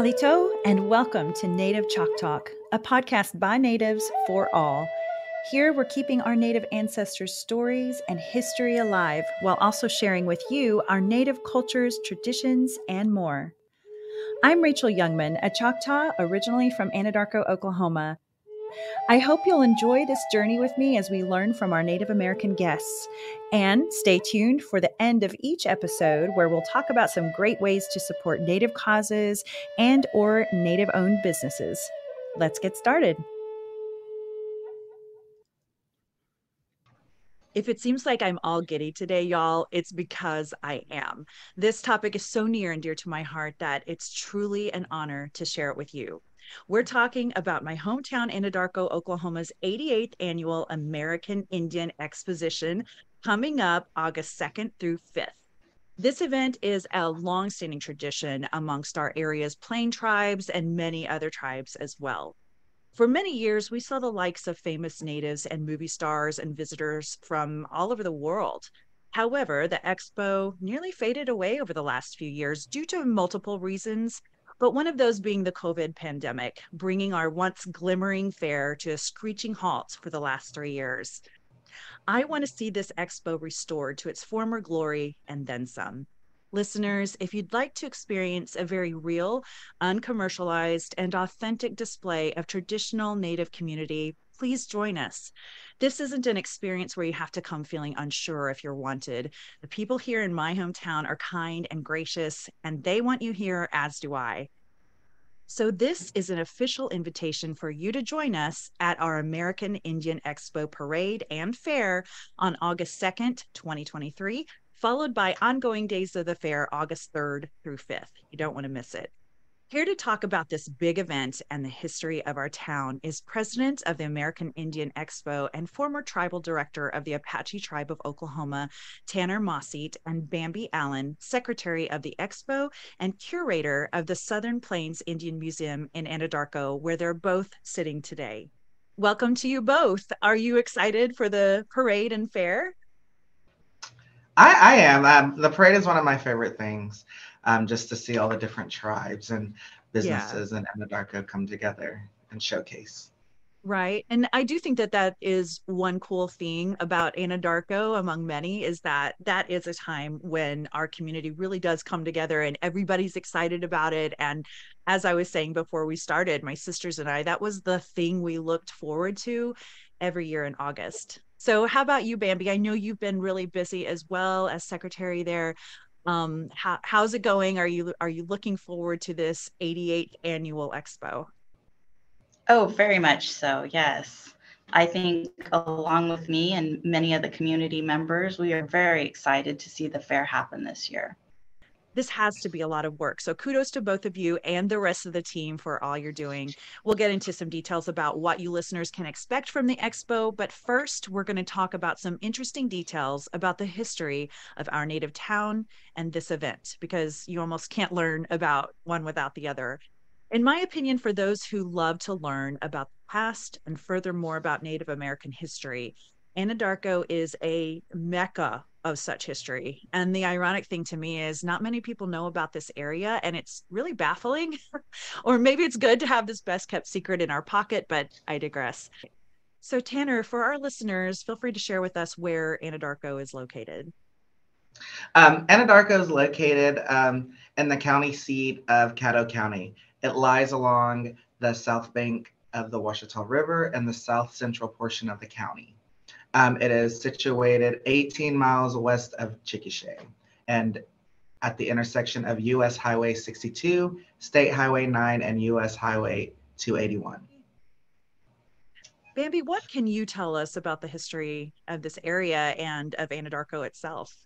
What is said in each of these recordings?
Halito, and welcome to Native Chalk Talk, a podcast by natives for all. Here, we're keeping our Native ancestors' stories and history alive while also sharing with you our Native cultures, traditions, and more. I'm Rachael Youngman, a Choctaw originally from Anadarko, Oklahoma. I hope you'll enjoy this journey with me as we learn from our Native American guests. And stay tuned for the end of each episode where we'll talk about some great ways to support Native causes and or Native-owned businesses. Let's get started. If it seems like I'm all giddy today, y'all, it's because I am. This topic is so near and dear to my heart that it's truly an honor to share it with you. We're talking about my hometown, Anadarko, Oklahoma's 88th annual American Indian Exposition coming up August 2nd through 5th. This event is a long-standing tradition amongst our area's plain tribes and many other tribes as well. For many years, we saw the likes of famous natives and movie stars and visitors from all over the world. However, the expo nearly faded away over the last few years due to multiple reasons, but one of those being the COVID pandemic, bringing our once glimmering fair to a screeching halt for the last three years. I want to see this expo restored to its former glory and then some. Listeners, if you'd like to experience a very real, uncommercialized, and authentic display of traditional Native community, please join us. This isn't an experience where you have to come feeling unsure if you're wanted. The people here in my hometown are kind and gracious, and they want you here, as do I. So, this is an official invitation for you to join us at our American Indian Expo Parade and Fair on August 2nd, 2023, followed by ongoing days of the fair August 3rd through 5th. You don't want to miss it. Here to talk about this big event and the history of our town is president of the American Indian Expo and former tribal director of the Apache Tribe of Oklahoma, Tanner Mahseet, and Bambi Allen, secretary of the Expo and curator of the Southern Plains Indian Museum in Anadarko, where they're both sitting today. Welcome to you both. Are you excited for the parade and fair? I, I am. Um, the parade is one of my favorite things, um, just to see all the different tribes and businesses yeah. in Anadarko come together and showcase. Right. And I do think that that is one cool thing about Anadarko, among many, is that that is a time when our community really does come together and everybody's excited about it. And as I was saying before we started, my sisters and I, that was the thing we looked forward to every year in August. So, how about you, Bambi? I know you've been really busy as well as secretary there. Um, how, how's it going? Are you are you looking forward to this 88th annual expo? Oh, very much so. Yes. I think along with me and many of the community members, we are very excited to see the fair happen this year this has to be a lot of work. So kudos to both of you and the rest of the team for all you're doing. We'll get into some details about what you listeners can expect from the expo, but first we're going to talk about some interesting details about the history of our native town and this event because you almost can't learn about one without the other. In my opinion, for those who love to learn about the past and furthermore about Native American history, Anadarko is a mecca of such history. And the ironic thing to me is not many people know about this area and it's really baffling. or maybe it's good to have this best kept secret in our pocket, but I digress. So, Tanner, for our listeners, feel free to share with us where Anadarko is located. Um, Anadarko is located um, in the county seat of Caddo County. It lies along the south bank of the Washita River and the south central portion of the county. Um, it is situated 18 miles west of Chickasha and at the intersection of US Highway 62, State Highway 9, and US Highway 281. Bambi, what can you tell us about the history of this area and of Anadarko itself?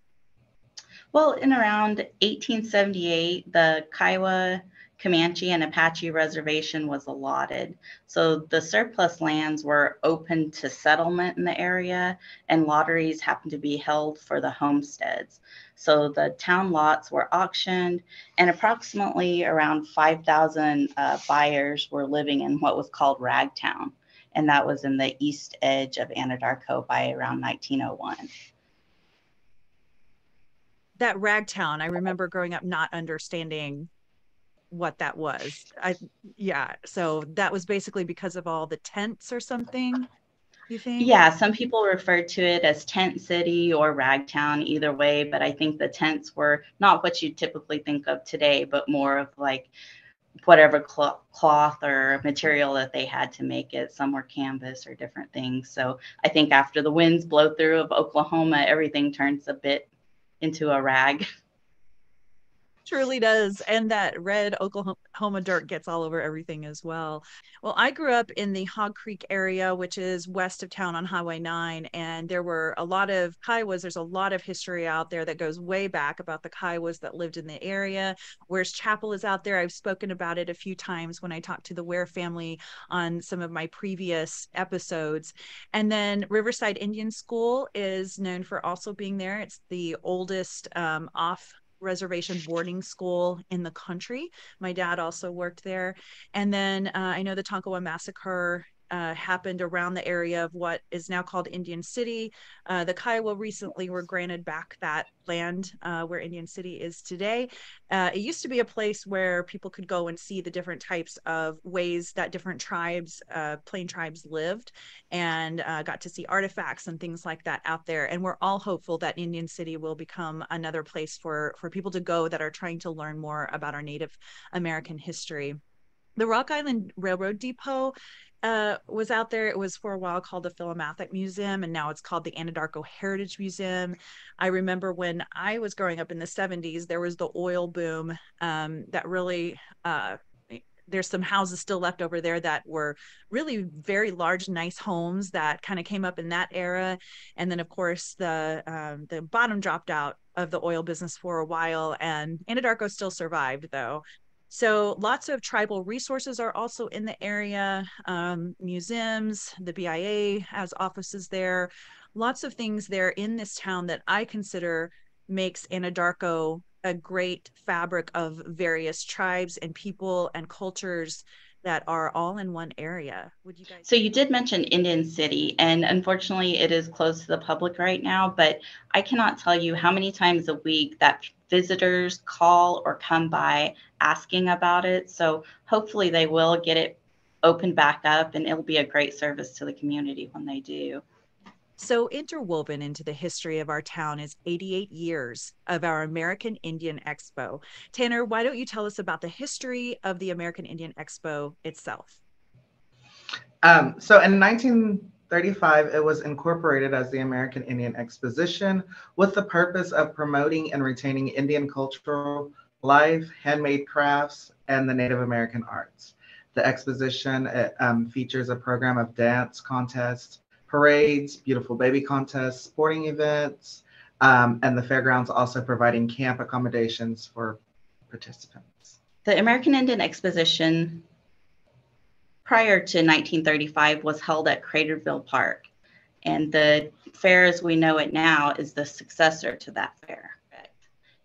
Well, in around 1878, the Kiowa Comanche and Apache reservation was allotted. So the surplus lands were open to settlement in the area, and lotteries happened to be held for the homesteads. So the town lots were auctioned, and approximately around 5,000 uh, buyers were living in what was called Ragtown, and that was in the east edge of Anadarko by around 1901 that ragtown i remember growing up not understanding what that was. I yeah, so that was basically because of all the tents or something. You think? Yeah, some people refer to it as tent city or ragtown, either way. But I think the tents were not what you typically think of today, but more of like whatever cl- cloth or material that they had to make it. Some were canvas or different things. So I think after the winds blow through of Oklahoma, everything turns a bit into a rag. truly does. And that red Oklahoma dirt gets all over everything as well. Well, I grew up in the Hog Creek area, which is west of town on Highway 9. And there were a lot of Kiowas. There's a lot of history out there that goes way back about the Kiowas that lived in the area. Ware's Chapel is out there. I've spoken about it a few times when I talked to the Ware family on some of my previous episodes. And then Riverside Indian School is known for also being there. It's the oldest um, off reservation boarding school in the country. My dad also worked there. And then uh, I know the Tonkawa Massacre uh, happened around the area of what is now called Indian City. Uh, the Kiowa recently were granted back that land uh, where Indian City is today. Uh, it used to be a place where people could go and see the different types of ways that different tribes, plain tribes, lived and got to see artifacts and things like that out there. And we're all hopeful that Indian City will become another place for, for people to go that are trying to learn more about our Native American history. The Rock Island Railroad Depot uh, was out there. It was for a while called the Philomathic Museum, and now it's called the Anadarko Heritage Museum. I remember when I was growing up in the 70s, there was the oil boom um, that really. Uh, there's some houses still left over there that were really very large, nice homes that kind of came up in that era. And then, of course, the um, the bottom dropped out of the oil business for a while, and Anadarko still survived though. So lots of tribal resources are also in the area, um, museums, the BIA has offices there, lots of things there in this town that I consider makes Anadarko a great fabric of various tribes and people and cultures that are all in one area. Would you guys? So you did mention Indian City, and unfortunately, it is closed to the public right now. But I cannot tell you how many times a week that visitors call or come by asking about it. So hopefully, they will get it opened back up, and it'll be a great service to the community when they do. So, interwoven into the history of our town is 88 years of our American Indian Expo. Tanner, why don't you tell us about the history of the American Indian Expo itself? Um, so, in 1935, it was incorporated as the American Indian Exposition with the purpose of promoting and retaining Indian cultural life, handmade crafts, and the Native American arts. The exposition um, features a program of dance contests parades, beautiful baby contests, sporting events, um, and the fairgrounds also providing camp accommodations for participants. The American Indian Exposition prior to 1935 was held at Craterville Park, and the fair as we know it now is the successor to that fair.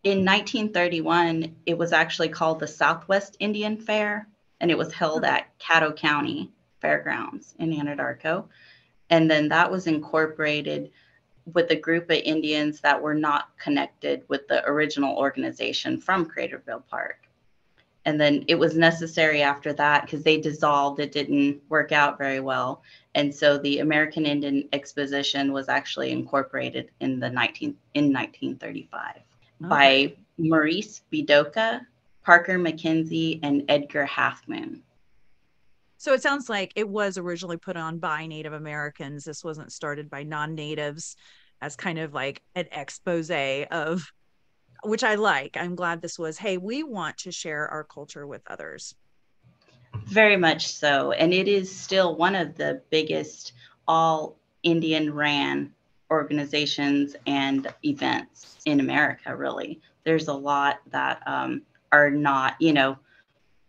In 1931, it was actually called the Southwest Indian Fair, and it was held at Caddo County Fairgrounds in Anadarko. And then that was incorporated with a group of Indians that were not connected with the original organization from Craterville Park. And then it was necessary after that because they dissolved, it didn't work out very well. And so the American Indian Exposition was actually incorporated in the 19 in 1935 okay. by Maurice Bedoka, Parker McKenzie, and Edgar Halfmoon. So it sounds like it was originally put on by Native Americans. This wasn't started by non natives as kind of like an expose of, which I like. I'm glad this was, hey, we want to share our culture with others. Very much so. And it is still one of the biggest all Indian ran organizations and events in America, really. There's a lot that um, are not, you know,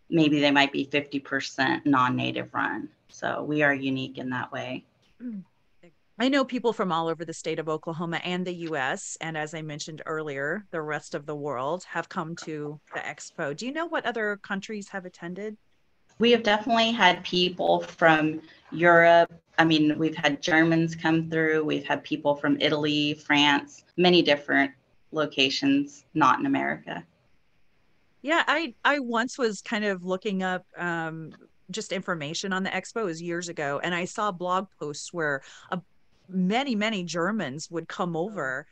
maybe they might be 50% non-native run. So we are unique in that way. I know people from all over the state of Oklahoma and the US, and as I mentioned earlier, the rest of the world have come to the expo. Do you know what other countries have attended? We have definitely had people from Europe. I mean, we've had Germans come through, we've had people from Italy, France, many different locations, not in America. Yeah, I I once was kind of looking up um, just information on the expo is years ago, and I saw blog posts where a, many many Germans would come over.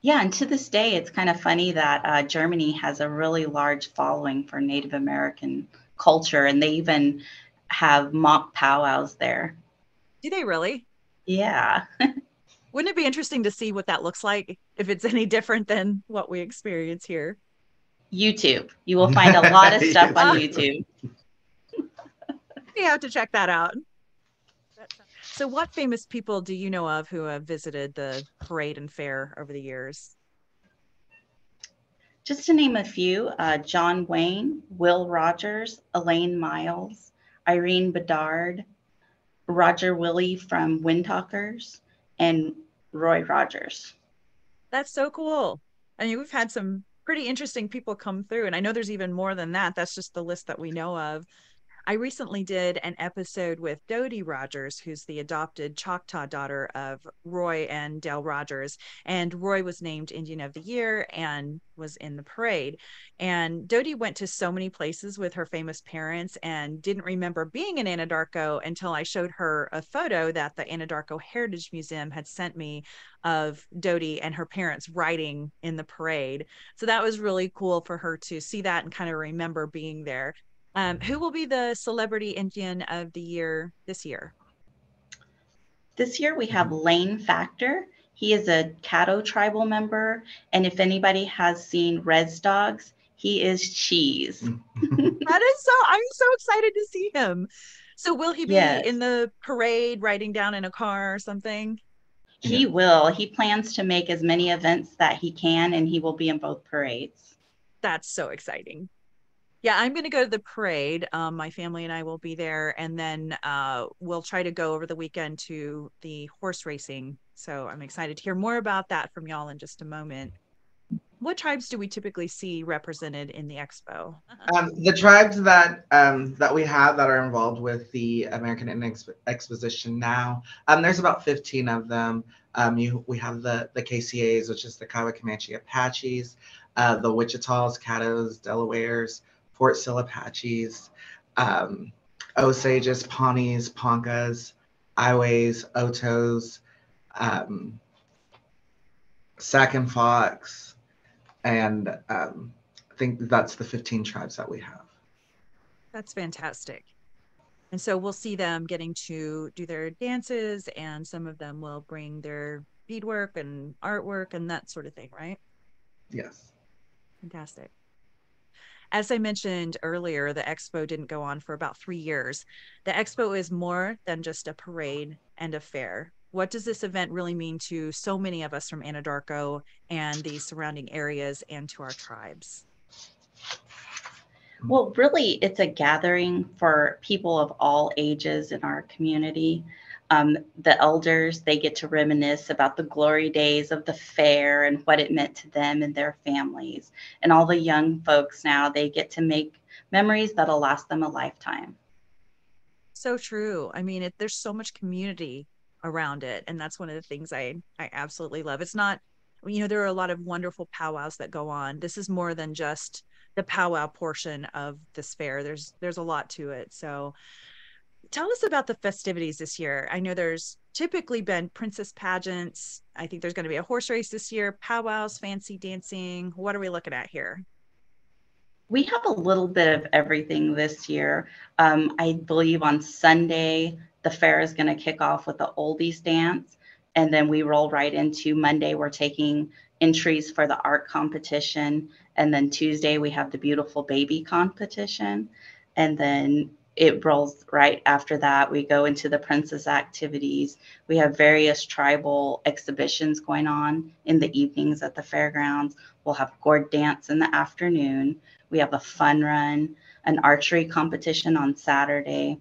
Yeah, and to this day, it's kind of funny that uh, Germany has a really large following for Native American culture, and they even have mock powwows there. Do they really? Yeah. Wouldn't it be interesting to see what that looks like if it's any different than what we experience here? YouTube. You will find a lot of stuff on YouTube. you have to check that out. So, what famous people do you know of who have visited the parade and fair over the years? Just to name a few uh, John Wayne, Will Rogers, Elaine Miles, Irene Bedard, Roger Willie from Windtalkers, and Roy Rogers. That's so cool. I mean, we've had some pretty interesting people come through. And I know there's even more than that. That's just the list that we know of. I recently did an episode with Dodie Rogers, who's the adopted Choctaw daughter of Roy and Dale Rogers. And Roy was named Indian of the Year and was in the parade. And Dodie went to so many places with her famous parents and didn't remember being in Anadarko until I showed her a photo that the Anadarko Heritage Museum had sent me of Dodie and her parents riding in the parade. So that was really cool for her to see that and kind of remember being there. Um, who will be the celebrity Indian of the year this year? This year we have Lane Factor. He is a Caddo tribal member. And if anybody has seen Rez Dogs, he is cheese. that is so, I'm so excited to see him. So will he be yes. in the parade riding down in a car or something? He will. He plans to make as many events that he can, and he will be in both parades. That's so exciting. Yeah, I'm going to go to the parade. Um, my family and I will be there, and then uh, we'll try to go over the weekend to the horse racing. So I'm excited to hear more about that from y'all in just a moment. What tribes do we typically see represented in the expo? Um, the tribes that um, that we have that are involved with the American Indian Exp- Exposition now, um, there's about 15 of them. Um, you, we have the the KCAs, which is the Kiowa Comanche Apaches, uh, the Wichitas, Caddos, Delawares, Fort Sill Apaches, um, Osages, Pawnees, Poncas, Ioways, Otos, um, Sac and Fox, and um, I think that's the 15 tribes that we have. That's fantastic. And so we'll see them getting to do their dances, and some of them will bring their beadwork and artwork and that sort of thing, right? Yes. Fantastic. As I mentioned earlier, the expo didn't go on for about three years. The expo is more than just a parade and a fair. What does this event really mean to so many of us from Anadarko and the surrounding areas and to our tribes? Well, really, it's a gathering for people of all ages in our community um, the elders they get to reminisce about the glory days of the fair and what it meant to them and their families. And all the young folks now they get to make memories that'll last them a lifetime. So true. I mean it, there's so much community around it and that's one of the things i i absolutely love. It's not you know there are a lot of wonderful powwows that go on. This is more than just the powwow portion of this fair. There's there's a lot to it. So tell us about the festivities this year. I know there's typically been princess pageants. I think there's going to be a horse race this year, powwows, fancy dancing. What are we looking at here? We have a little bit of everything this year. Um, I believe on Sunday, the fair is going to kick off with the oldies dance. And then we roll right into Monday, we're taking entries for the art competition. And then Tuesday, we have the beautiful baby competition. And then it rolls right after that. We go into the princess activities. We have various tribal exhibitions going on in the evenings at the fairgrounds. We'll have gourd dance in the afternoon. We have a fun run, an archery competition on Saturday,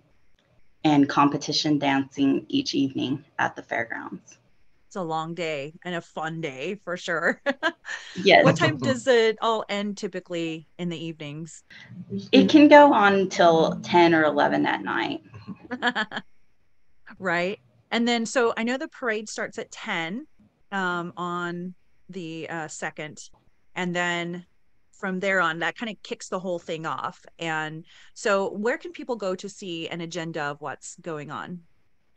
and competition dancing each evening at the fairgrounds it's a long day and a fun day for sure. yes. what time does it all end typically in the evenings? It can go on till 10 or 11 at night. right. And then, so I know the parade starts at 10 um, on the uh, second. And then from there on that kind of kicks the whole thing off and so where can people go to see an agenda of what's going on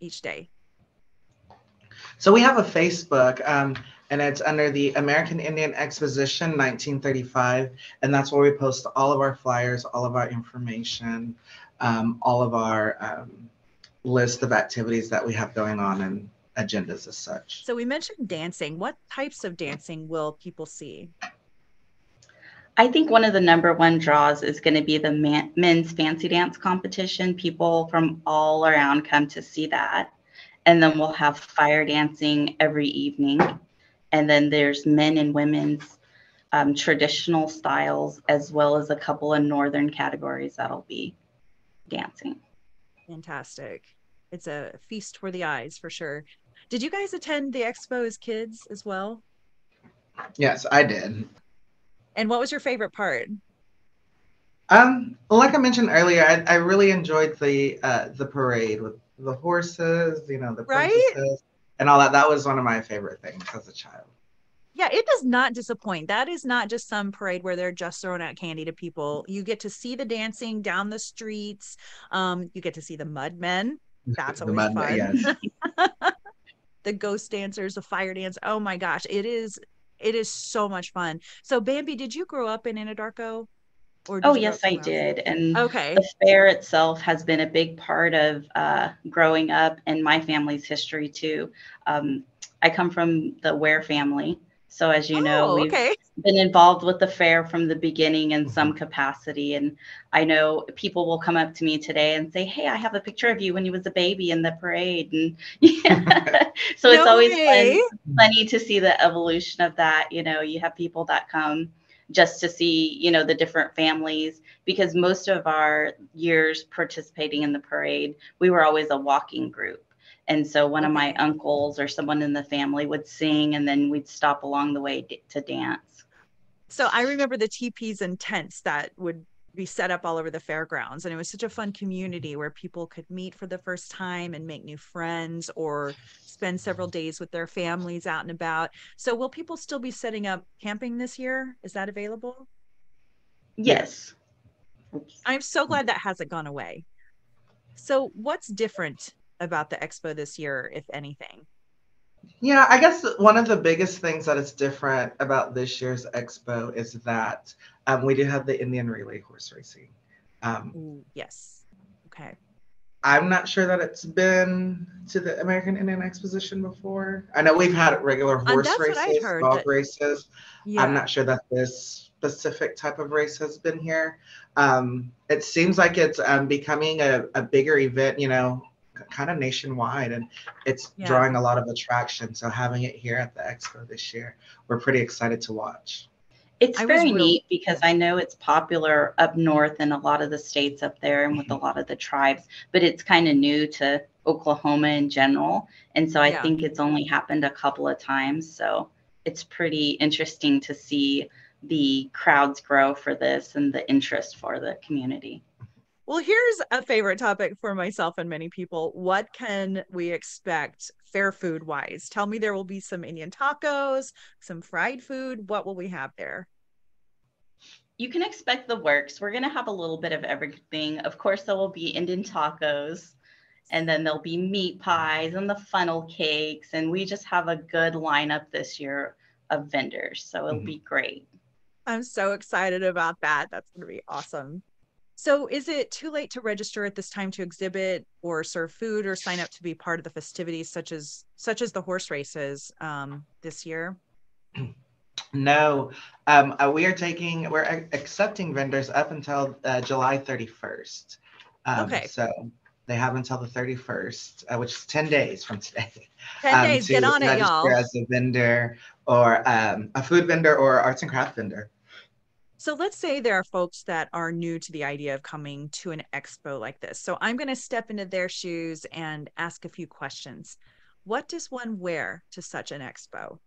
each day so we have a facebook um, and it's under the american indian exposition 1935 and that's where we post all of our flyers all of our information um, all of our um, list of activities that we have going on and agendas as such so we mentioned dancing what types of dancing will people see I think one of the number one draws is going to be the man, men's fancy dance competition. People from all around come to see that. And then we'll have fire dancing every evening. And then there's men and women's um, traditional styles, as well as a couple of northern categories that'll be dancing. Fantastic. It's a feast for the eyes for sure. Did you guys attend the expo as kids as well? Yes, I did. And what was your favorite part? Um, like I mentioned earlier, I, I really enjoyed the uh, the parade with the horses, you know, the princesses and all that. That was one of my favorite things as a child. Yeah, it does not disappoint. That is not just some parade where they're just throwing out candy to people. You get to see the dancing down the streets. Um, you get to see the mud men. That's always fun. yes. the ghost dancers, the fire dance. Oh my gosh, it is it is so much fun. So Bambi, did you grow up in Anadarko? Oh yes, I did. And okay, the fair itself has been a big part of uh, growing up and my family's history too. Um, I come from the Ware family, so as you oh, know, we've okay. been involved with the fair from the beginning in some mm-hmm. capacity. And I know people will come up to me today and say, "Hey, I have a picture of you when you was a baby in the parade." And yeah. so no it's always fun, funny to see the evolution of that. You know, you have people that come just to see, you know, the different families because most of our years participating in the parade, we were always a walking group. And so one of my uncles or someone in the family would sing, and then we'd stop along the way to dance. So I remember the teepees and tents that would be set up all over the fairgrounds. And it was such a fun community where people could meet for the first time and make new friends or spend several days with their families out and about. So, will people still be setting up camping this year? Is that available? Yes. I'm so glad that hasn't gone away. So, what's different about the expo this year, if anything? Yeah, I guess one of the biggest things that is different about this year's expo is that um, we do have the Indian relay horse racing. Um, Ooh, yes. Okay. I'm not sure that it's been to the American Indian Exposition before. I know we've had regular uh, horse races, dog that, races. Yeah. I'm not sure that this specific type of race has been here. Um, it seems like it's um, becoming a, a bigger event, you know, kind of nationwide and it's yeah. drawing a lot of attraction. So having it here at the expo this year, we're pretty excited to watch. It's I very neat because I know it's popular up north in a lot of the states up there and with mm-hmm. a lot of the tribes, but it's kind of new to Oklahoma in general. And so I yeah. think it's only happened a couple of times. So it's pretty interesting to see the crowds grow for this and the interest for the community. Well, here's a favorite topic for myself and many people. What can we expect fair food wise? Tell me there will be some Indian tacos, some fried food. What will we have there? You can expect the works. We're going to have a little bit of everything. Of course, there will be Indian tacos, and then there'll be meat pies and the funnel cakes. And we just have a good lineup this year of vendors. So it'll mm-hmm. be great. I'm so excited about that. That's going to be awesome. So, is it too late to register at this time to exhibit or serve food or sign up to be part of the festivities, such as such as the horse races um, this year? No, um, uh, we are taking we're accepting vendors up until uh, July thirty first. Um, okay. So they have until the 31st, uh, which is 10 days from today. 10 um, days, get on it, y'all. As a vendor or um, a food vendor or arts and craft vendor. So let's say there are folks that are new to the idea of coming to an expo like this. So I'm going to step into their shoes and ask a few questions. What does one wear to such an expo?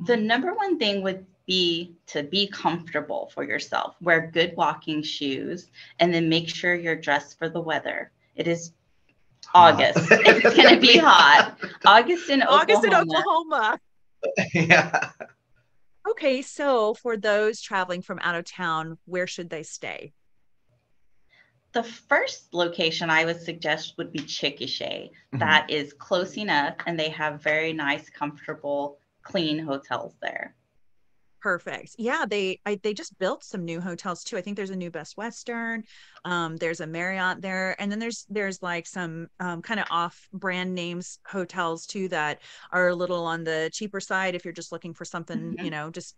The number one thing would be to be comfortable for yourself. Wear good walking shoes and then make sure you're dressed for the weather. It is August. it's going to be hot. August in August Oklahoma. in Oklahoma. yeah Okay, so for those traveling from out of town, where should they stay? The first location I would suggest would be Chickasha. Mhm. That is close enough, and they have very nice, comfortable, clean hotels there. Perfect. Yeah, they I, they just built some new hotels too. I think there's a new Best Western. Um, there's a Marriott there, and then there's there's like some um, kind of off brand names hotels too that are a little on the cheaper side if you're just looking for something, Mhm. you know, just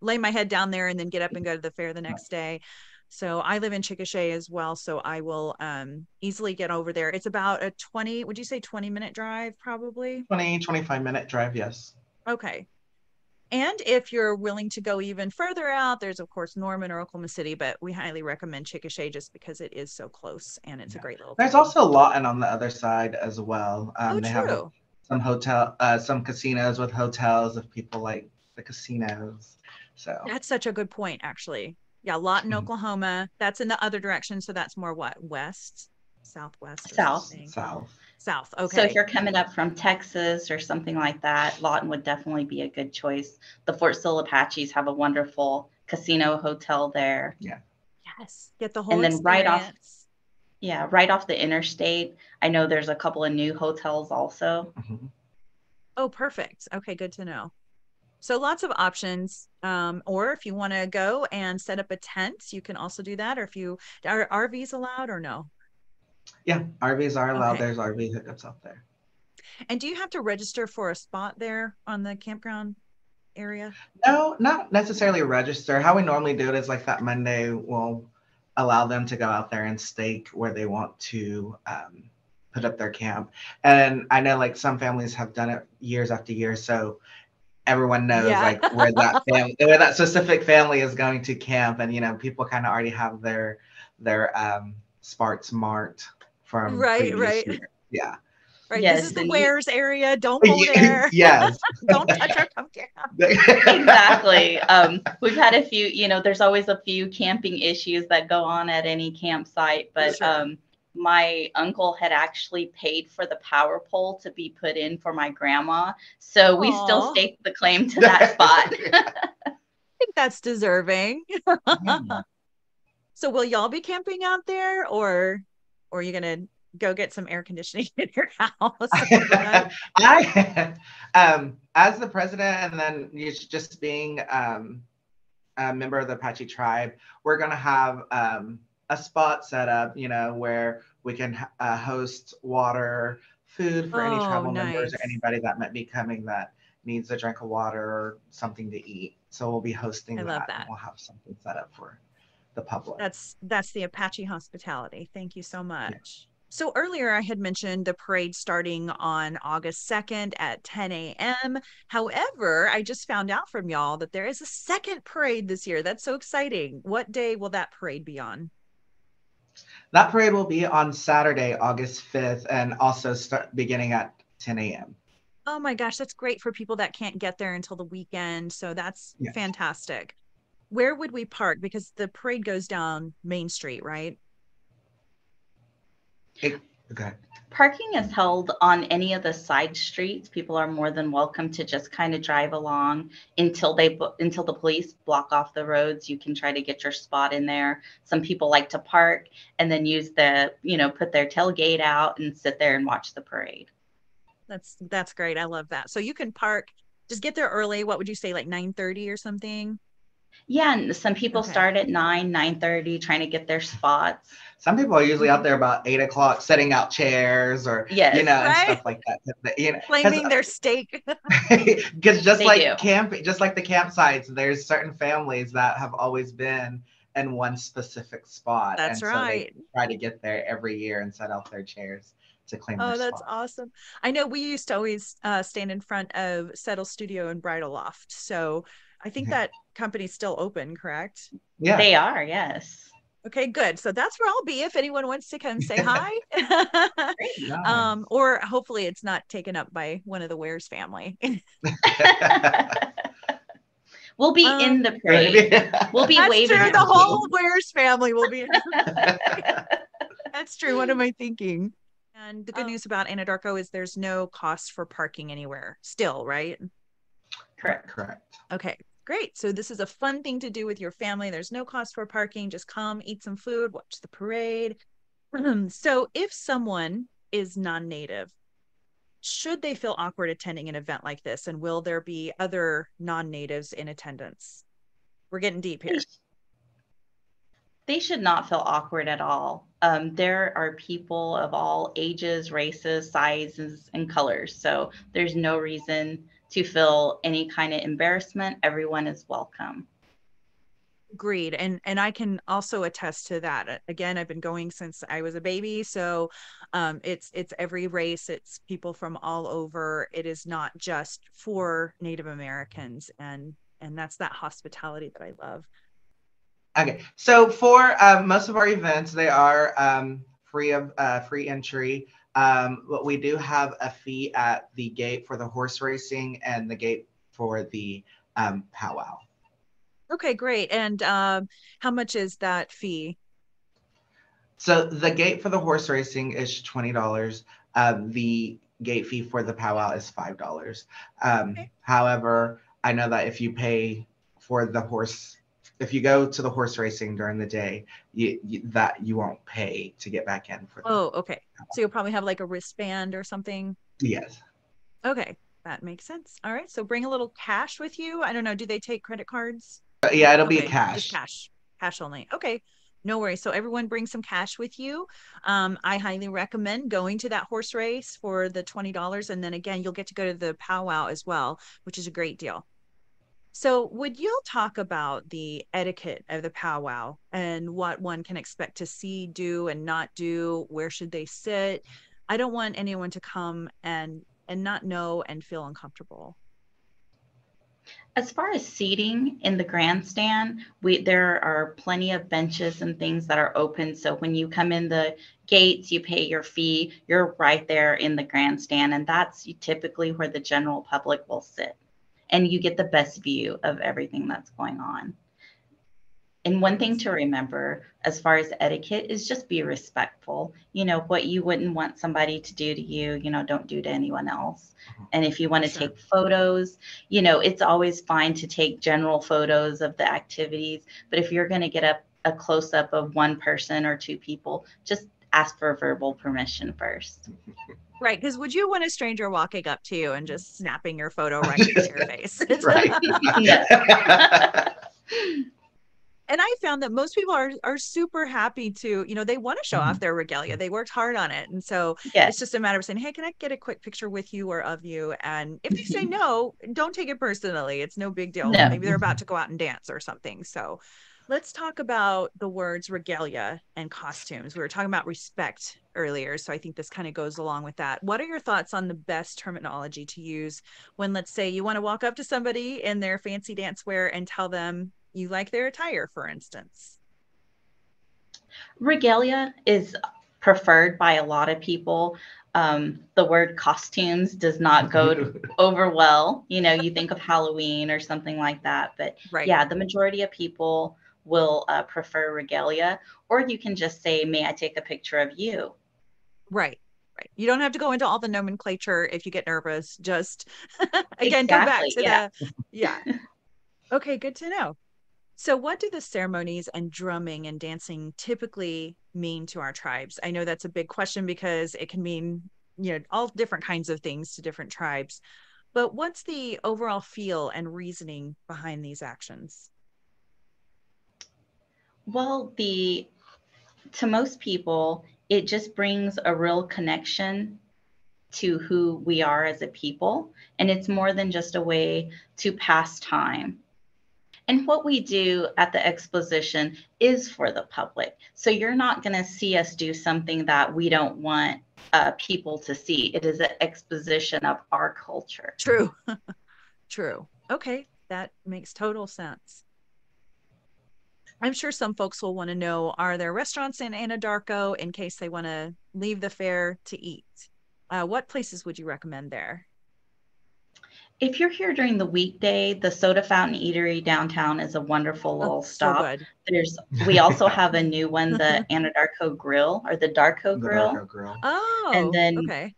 lay my head down there and then get up and go to the fair the next day. So I live in Chickasha as well, so I will um, easily get over there. It's about a 20, would you say 20 minute drive probably? 20, 25 minute drive, yes. Okay. And if you're willing to go even further out, there's of course Norman or Oklahoma City, but we highly recommend Chickasha just because it is so close and it's Yeah. a great little. There's town. also Lawton on the other side as well. Um, oh, they have true. some hotel, uh, some casinos with hotels if people like the casinos. So That's such a good point, actually. Yeah, Lawton, Mhm. Oklahoma. That's in the other direction, so that's more what west, southwest, South. south. South. Okay. So if you're coming up from Texas or something like that, Lawton would definitely be a good choice. The Fort Sill Apaches have a wonderful casino hotel there. Yeah. Yes, get the whole And then right off- Yeah, right off the interstate. I know there's a couple of new hotels also. Mhm. Oh, perfect. Okay, good to know. So lots of options. Um, or if you want to go and set up a tent, you can also do that. Or if you are RVs allowed or no? Yeah, RVs are allowed. Okay. There's RV hookups out there. And do you have to register for a spot there on the campground area? No, not necessarily register. How we normally do it is like that Monday, we'll allow them to go out there and stake where they want to um, put up their camp. And I know like some families have done it years after year. so everyone knows Yeah. like where that family, where that specific family is going to camp, and you know people kind of already have their their um, spots marked from Right, right. year. Yeah. Right. Yes, this is the and you- wares area. Don't go there. yes. Don't touch our pumpkin. exactly. Um, we've had a few, you know, there's always a few camping issues that go on at any campsite, but Sure. um, my uncle had actually paid for the power pole to be put in for my grandma. So we still stake the claim to that spot. I think that's deserving. Yeah. So will y'all be camping out there or or are you gonna go get some air conditioning in your house? I, um, as the president, and then just being um, a member of the Apache tribe, we're gonna have um, a spot set up, you know, where we can uh, host water, food for any Oh, tribal members or anybody that might be coming that needs a drink of water or something to eat. So we'll be hosting I that. love and that. We'll have something set up for the public. That's that's the Apache hospitality. Thank you so much. So earlier I had mentioned the parade starting on August 2nd at 10 a.m. However, I just found out from y'all that there is a second parade this year. That's so exciting. What day will that parade be on? that parade will be on Saturday, August 5th, and also start beginning at 10 a.m. Oh my gosh, that's great for people that can't get there until the weekend. So that's Yes. fantastic. Where would we park? Because the parade goes down Main Street, right? Okay. Parking is held on any of the side streets. People are more than welcome to just kind of drive along until they until the police block off the roads. You can try to get your spot in there. Some people like to park and then use the, you know, put their tailgate out and sit there and watch the parade. That's that's great. I love that. So you can park, just get there early. What would you say, like 9 30 or something? Yeah, and some people Okay. start at 9, 9:30 trying to get their spots. Some people are usually out there about eight o'clock setting out chairs or Yes. you know and stuff like that. You know, Claiming their steak. because just They like do. camp, just like the campsites, there's certain families that have always been in one specific spot. That's and right. So they try to get there every year and set out their chairs to claim Oh, that's spot. awesome. I know we used to always uh, stand in front of Settle Studio and Bridal Loft. So I think Yeah. that company's still open, correct? Yeah. They are, yes. Okay, good. So that's where I'll be if anyone wants to come say hi. Nice. um, or hopefully it's not taken up by one of the Wares family. we'll be Um, in the parade. We'll be That's waving true. The whole Wares family will be. That's true. What am I thinking? And the good Oh. news about Anadarko is there's no cost for parking anywhere still, right? Correct. Correct. Okay, Great. So this is a fun thing to do with your family. There's no cost for parking. Just come, eat some food, watch the parade. so if someone is non-native, should they feel awkward attending an event like this and will there be other non-natives in attendance? We're getting deep here. They should not feel awkward at all. Um, there are people of all ages, races, sizes, and colors. So there's no reason to feel any kind of embarrassment. Everyone is welcome. Agreed. And and I can also attest to that. Again, I've been going since I was a baby. So um, it's it's every race, it's people from all over. It is not just for Native Americans and and that's that hospitality that I love. Okay. So for um, most of our events, they are um, free of uh, free entry. Um, but we do have a fee at the gate for the horse racing and the gate for the um, powwow. Okay, great. And um, how much is that fee? So the gate for the horse racing is twenty dollars. Um, the gate fee for the powwow is five dollars. Um, okay. However, I know that if you pay for the horse if you go to the horse racing during the day, you, you, that you won't pay to get back in for. Oh, okay. So you'll probably have like a wristband or something. Yes. Okay, that makes sense. All right. So bring a little cash with you. I don't know. Do they take credit cards? Uh, yeah, it'll okay, be cash. Just cash. Cash only. Okay. No worries. So everyone bring some cash with you. Um, I highly recommend going to that horse race for the twenty dollars, and then again, you'll get to go to the powwow as well, which is a great deal. So, would you talk about the etiquette of the powwow and what one can expect to see, do, and not do? Where should they sit? I don't want anyone to come and and not know and feel uncomfortable. As far as seating in the grandstand, we there are plenty of benches and things that are open. So when you come in the gates, you pay your fee. You're right there in the grandstand, and that's typically where the general public will sit and you get the best view of everything that's going on. And one thing to remember as far as etiquette is just be respectful. You know, what you wouldn't want somebody to do to you, you know, don't do to anyone else. Mm-hmm. And if you want to sure. take photos, you know, it's always fine to take general photos of the activities. But if you're going to get up a close up of one person or two people, just ask for verbal permission first. Right. Because would you want a stranger walking up to you and just snapping your photo right into your face? right. and I found that most people are are super happy to, you know, they want to show mm-hmm. off their regalia. They worked hard on it. And so yes. it's just a matter of saying, hey, can I get a quick picture with you or of you? And if they say no, don't take it personally. It's no big deal. No. Maybe they're about to go out and dance or something. So let's talk about the words regalia and costumes. We were talking about respect earlier, so I think this kind of goes along with that. What are your thoughts on the best terminology to use when, let's say, you want to walk up to somebody in their fancy dance wear and tell them you like their attire, for instance? Regalia is preferred by a lot of people. Um, the word costumes does not go over well. You know, you think of Halloween or something like that. But right. yeah, the majority of people will uh, prefer regalia, or you can just say, May I take a picture of you? Right. Right. You don't have to go into all the nomenclature if you get nervous. Just again, exactly, go back to yeah. the yeah. Okay, good to know. So, what do the ceremonies and drumming and dancing typically mean to our tribes? I know that's a big question because it can mean, you know, all different kinds of things to different tribes. But what's the overall feel and reasoning behind these actions? Well, the to most people, it just brings a real connection to who we are as a people. And it's more than just a way to pass time. And what we do at the exposition is for the public. So you're not going to see us do something that we don't want uh, people to see. It is an exposition of our culture. True. True. Okay. That makes total sense. I'm sure some folks will want to know are there restaurants in Anadarko in case they want to leave the fair to eat? Uh, what places would you recommend there? If you're here during the weekday, the Soda Fountain Eatery downtown is a wonderful oh, little stop. So There's we also have a new one, the Anadarko Grill or the Darko Grill. Darko Grill. Oh, and then okay.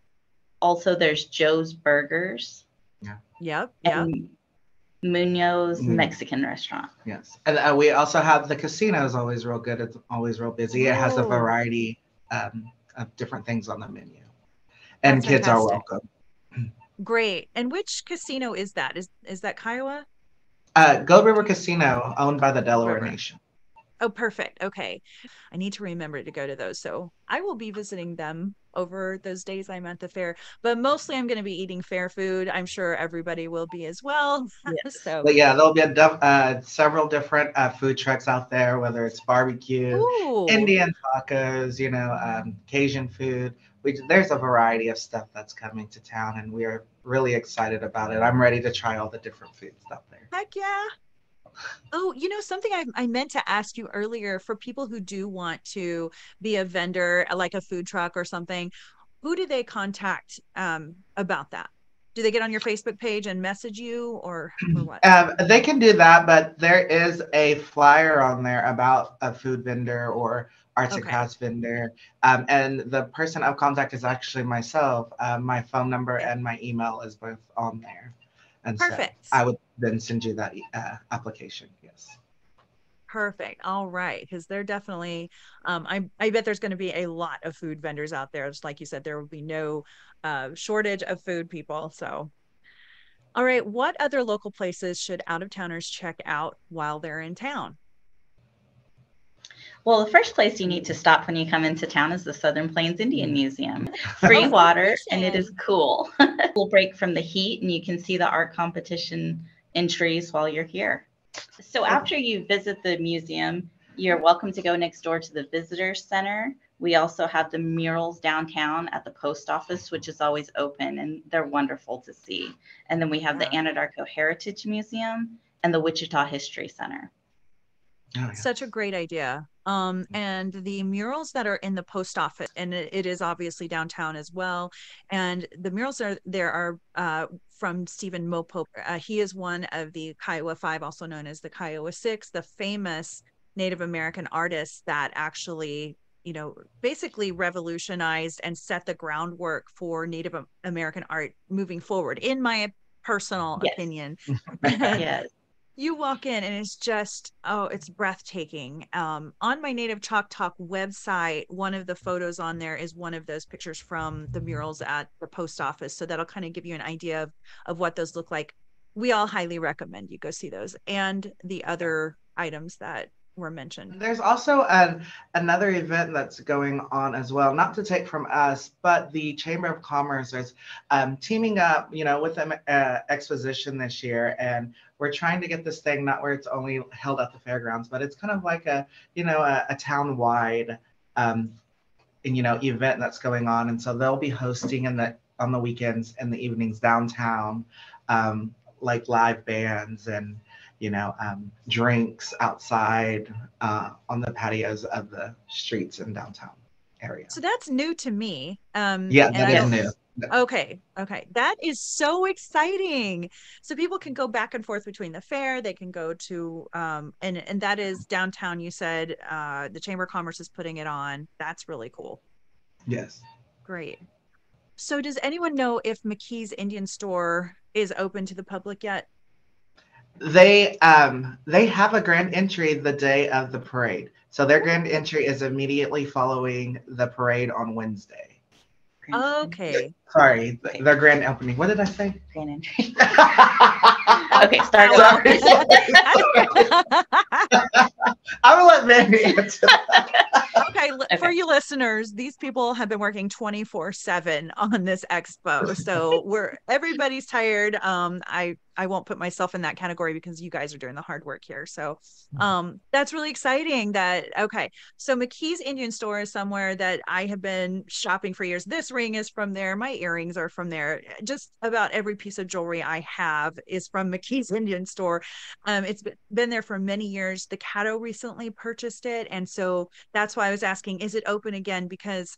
Also, there's Joe's Burgers. Yeah. Yep. Yep. And Munoz Mhm. Mexican restaurant. Yes, and uh, we also have the casino is always real good. It's always real busy. It has a variety um, of different things on the menu, and That's kids are welcome. Great. And which casino is that? Is is that Kiowa? Uh, Gold River Casino, owned by the Delaware River. Nation. Oh, perfect. Okay. I need to remember to go to those. So I will be visiting them over those days I'm at the fair. But mostly I'm going to be eating fair food. I'm sure everybody will be as well. Yes. so, But yeah, there'll be a def- uh, several different uh, food trucks out there, whether it's barbecue, Ooh. Indian tacos, you know, um, Cajun food. We, there's a variety of stuff that's coming to town, and we are really excited about it. I'm ready to try all the different foods out there. Heck yeah. Oh, you know, something I, I meant to ask you earlier for people who do want to be a vendor, uh, like a food truck or something, who do they contact um, about that? Do they get on your Facebook page and message you or, or what? Um, they can do that, but there is a flyer on there about a food vendor or arts and crafts vendor. Um, and the person of contact is actually myself. Uh, my phone number and my email is both on there. And Perfect. so I would then send you that uh, application. Yes. Perfect. All right. Because they're definitely, um, I, I bet there's going to be a lot of food vendors out there. Just like you said, there will be no uh, shortage of food people. So, all right. What other local places should out of towners check out while they're in town? Well, the first place you need to stop when you come into town is the Southern Plains Indian Museum. Free water, and it is cool. we'll break from the heat, and you can see the art competition entries while you're here. So, after you visit the museum, you're welcome to go next door to the visitor center. We also have the murals downtown at the post office, which is always open, and they're wonderful to see. And then we have the. Anadarko Heritage Museum and the Wichita History Center. Oh, yeah. Such a great idea. Um, and the murals that are in the post office, and it, it is obviously downtown as well. And the murals are there are uh, from Stephen Mopope. Uh, he is one of the Kiowa Five, also known as the Kiowa Six, the famous Native American artists that actually, you know, basically revolutionized and set the groundwork for Native American art moving forward. In my personal Yes. opinion, yes. You walk in and it's just oh it's breathtaking. Um on my Native ChocTalk website one of the photos on there is one of those pictures from the murals at the post office. So that'll kind of give you an idea of of what those look like. We all highly recommend you go see those and the other items that were mentioned. There's also an, another event that's going on as well, not to take from us, but the Chamber of Commerce is um, teaming up, you know, with an uh, exposition this year, and we're trying to get this thing not where it's only held at the fairgrounds, but it's kind of like a, you know, a, a town-wide, um, you know, event that's going on, and so they'll be hosting in the on the weekends and the evenings downtown, um, like live bands and you know, um, drinks outside uh, on the patios of the streets in downtown area. so that's new to me um Yeah, that is new. Okay, okay. That is so exciting. So people can go back and forth between the fair, they can go to um and and that is downtown you said uh the Chamber of Commerce is putting it on. That's really cool. Yes. Great. So does anyone know if McKee's Indian store is open to the public yet? They um they have a grand entry the day of the parade. So their grand entry is immediately following the parade on Wednesday. Okay. Sorry, th- their grand opening. What did I say? Grand entry. Okay, start over. Sorry. I'm gonna let Mary answer. that. okay, li- for you listeners, these people have been working 24/7 on this expo. So we're everybody's tired. Um I I won't put myself in that category because you guys are doing the hard work here. So um that's really exciting that okay. So McKee's Indian store is somewhere that I have been shopping for years. This ring is from there, my earrings are from there. Just about every piece of jewelry I have is from McKee's Indian store. Um it's been- been there for many years. The Caddo recently purchased it and so that's why I was asking, is it open again? Because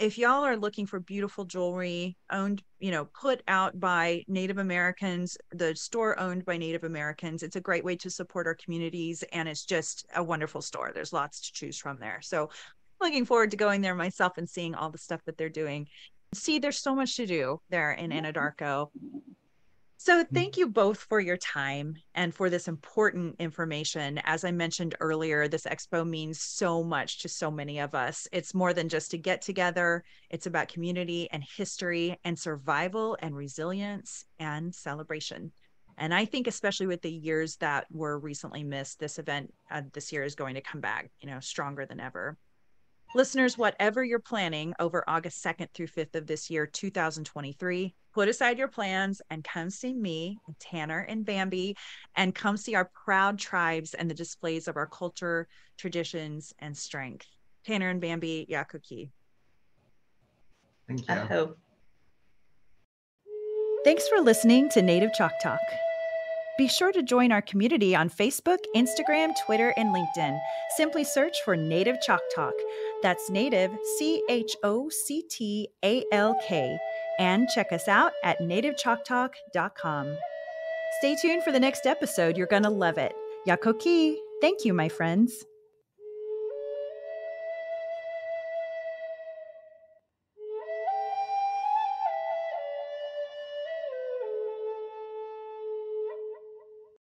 if y'all are looking for beautiful jewelry owned, you know, put out by Native Americans, the store owned by Native Americans, it's a great way to support our communities. And it's just a wonderful store. There's lots to choose from there. So looking forward to going there myself and seeing all the stuff that they're doing. See, there's so much to do there in Anadarko. So, thank you both for your time and for this important information. As I mentioned earlier, this expo means so much to so many of us. It's more than just a get together, it's about community and history and survival and resilience and celebration. And I think, especially with the years that were recently missed, this event uh, this year is going to come back, you know, stronger than ever. Listeners, whatever you're planning over August 2nd through 5th of this year, 2023, put aside your plans and come see me, Tanner, and Bambi, and come see our proud tribes and the displays of our culture, traditions, and strength. Tanner and Bambi, Yakoke. Thank you. Aho. Thanks for listening to Native Chalk Talk. Be sure to join our community on Facebook, Instagram, Twitter, and LinkedIn. Simply search for Native Chalk Talk. That's Native, C H O C T A L K. And check us out at nativechoctalk.com. Stay tuned for the next episode. You're going to love it. Yakoke. Thank you, my friends.